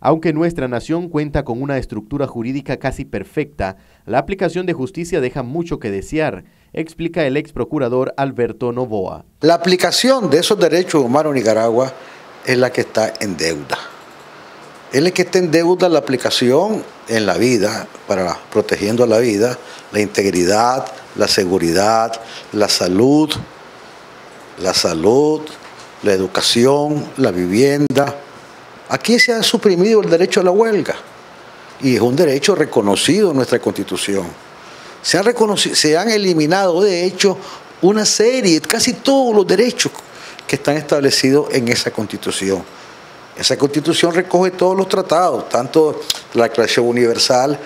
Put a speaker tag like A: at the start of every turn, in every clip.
A: Aunque nuestra nación cuenta con una estructura jurídica casi perfecta, la aplicación de justicia deja mucho que desear, explica el ex procurador Alberto Novoa.
B: La aplicación de esos derechos humanos en Nicaragua es la que está en deuda. Es la que está en deuda la aplicación en la vida, para protegiendo la vida, la integridad, la seguridad, la salud, la salud, la educación, la vivienda, Aquí se ha suprimido el derecho a la huelga y es un derecho reconocido en nuestra Constitución. Se han, eliminado, de hecho, una serie, casi todos los derechos que están establecidos en esa Constitución. Esa Constitución recoge todos los tratados, tanto la Declaración Universal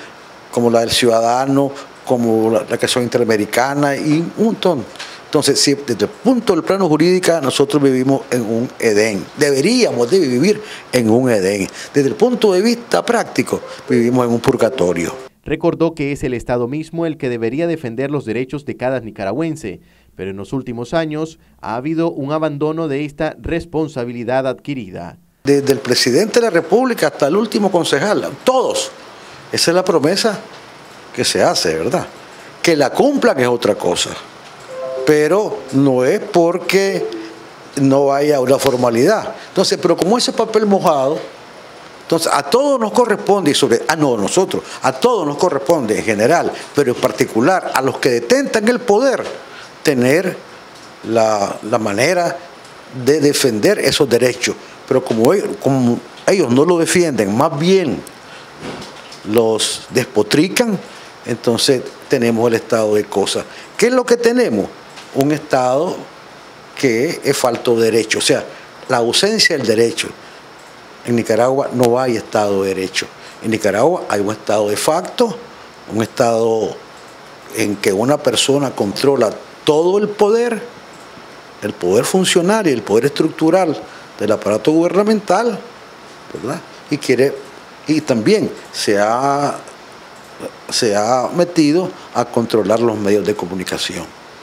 B: como la del Ciudadano, como la Declaración Interamericana y un montón. Entonces, si desde el punto del plano jurídico nosotros vivimos en un Edén, deberíamos de vivir en un Edén. Desde el punto de vista práctico, vivimos en un purgatorio.
A: Recordó que es el Estado mismo el que debería defender los derechos de cada nicaragüense, pero en los últimos años ha habido un abandono de esta responsabilidad adquirida.
B: Desde el presidente de la República hasta el último concejal, todos. Esa es la promesa que se hace, ¿verdad? Que la cumplan es otra cosa pero no es porque no haya una formalidad. Entonces, pero como ese papel mojado, entonces a todos nos corresponde, y sobre, ah, no, nosotros, a todos nos corresponde en general, pero en particular a los que detentan el poder, tener la, manera de defender esos derechos. Pero como como ellos no lo defienden, más bien los despotrican, entonces tenemos el estado de cosas. ¿Qué es lo que tenemos? Un Estado que es falto de derecho, o sea, la ausencia del derecho. En Nicaragua no hay Estado de Derecho. En Nicaragua hay un Estado de facto, un Estado en que una persona controla todo el poder, el poder funcionario, el poder estructural del aparato gubernamental, ¿verdad? Y quiere, y también se ha, se ha metido a controlar los medios de comunicación.